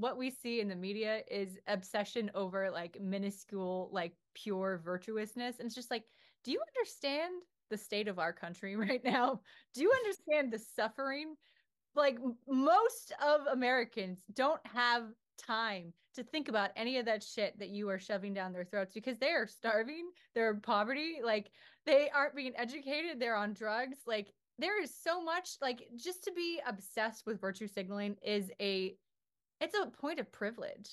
what we see in the media is obsession over like minuscule, like pure virtuousness. And it's just like, do you understand the state of our country right now? Do you understand the suffering? Like most of Americans don't have time to think about any of that shit that you are shoving down their throats because they are starving, they're in poverty, like they aren't being educated, they're on drugs. Like there is so much like just to be obsessed with virtue signaling is a it's a point of privilege.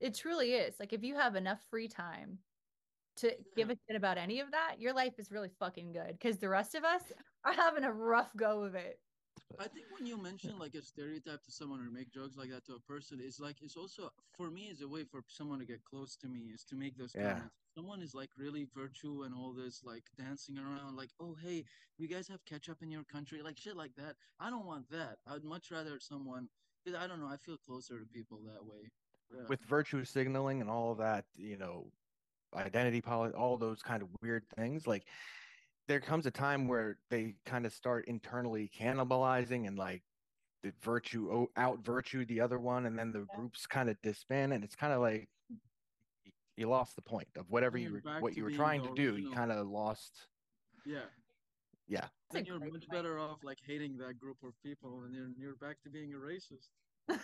It truly is. Like if you have enough free time to give a shit about any of that, your life is really fucking good because the rest of us are having a rough go of it. I think when you mention like a stereotype to someone or make jokes like that to a person, it's like it's also for me is a way for someone to get close to me is to make those yeah. comments. Someone is like really virtue and all this like dancing around, like, oh hey, you guys have ketchup in your country, like shit like that. I don't want that. I'd much rather someone because I don't know, I feel closer to people that way. Yeah. With virtue signaling and all of that, you know, identity politics, all those kind of weird things, like there comes a time where they kind of start internally cannibalizing and like the virtue out virtue the other one and then the yeah. groups kind of disband and it's kind of like you lost the point of whatever you were what you were trying to do you kind of lost yeah. Yeah. Then you're much better off like hating that group of people and you're, you're back to being a racist